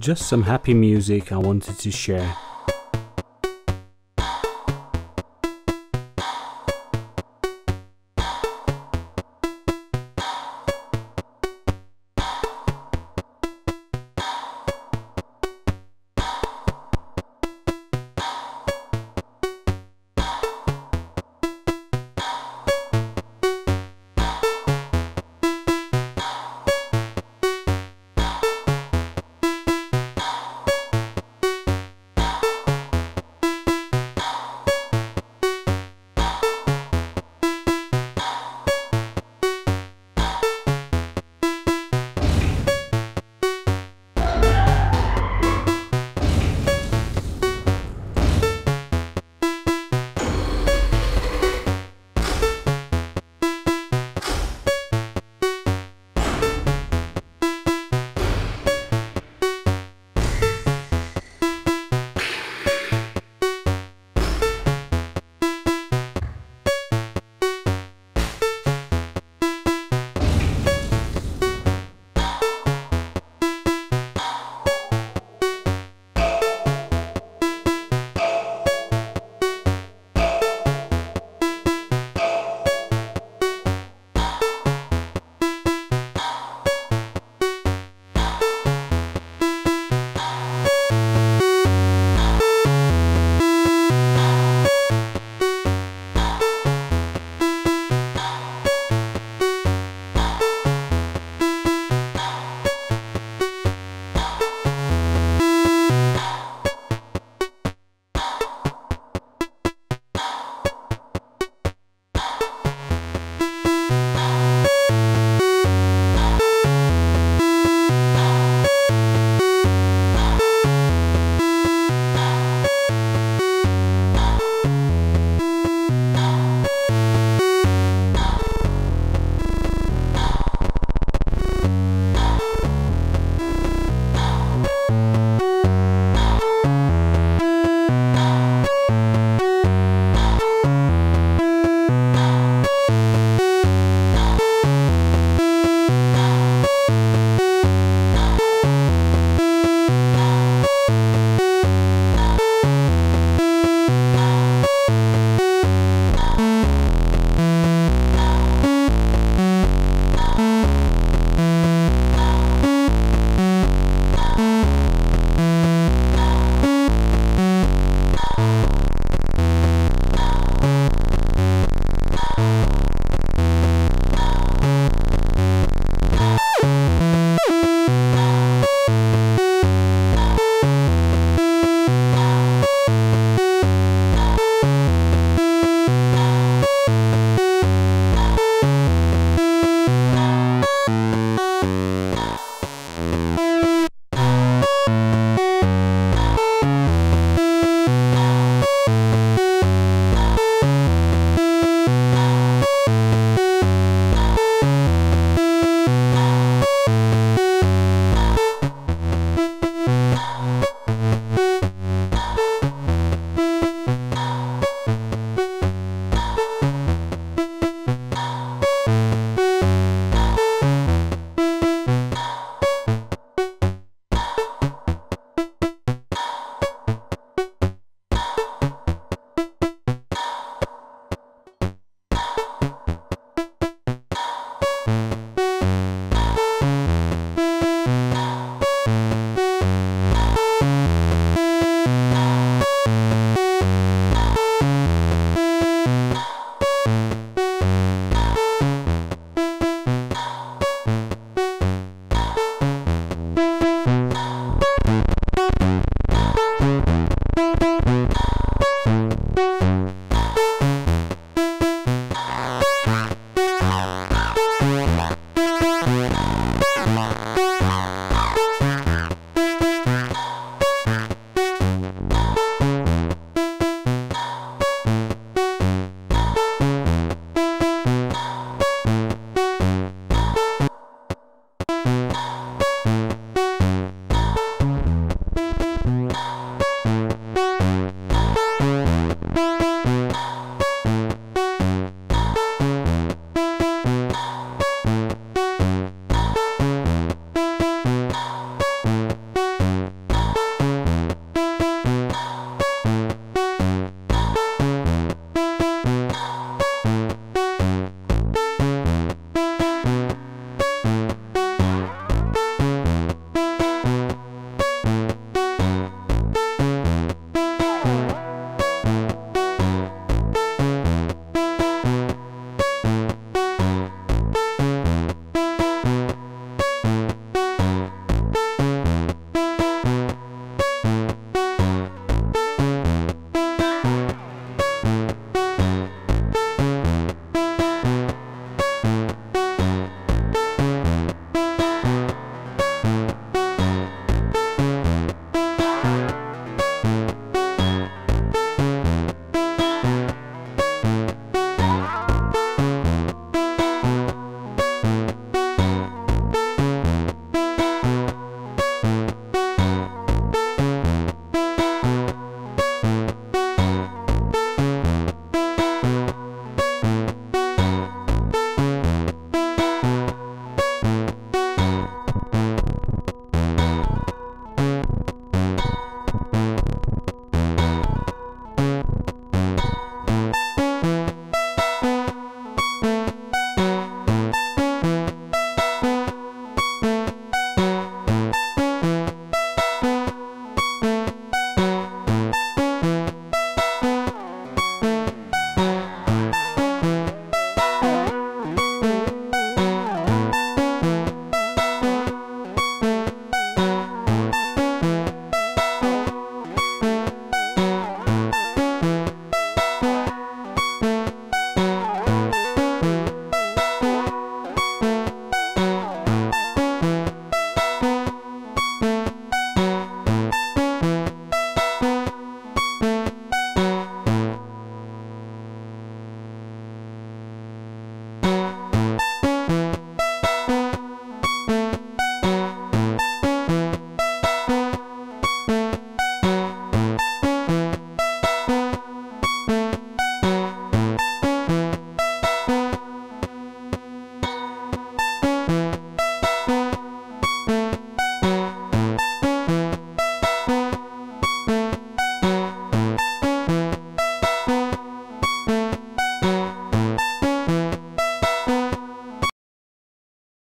just some happy music I wanted to share.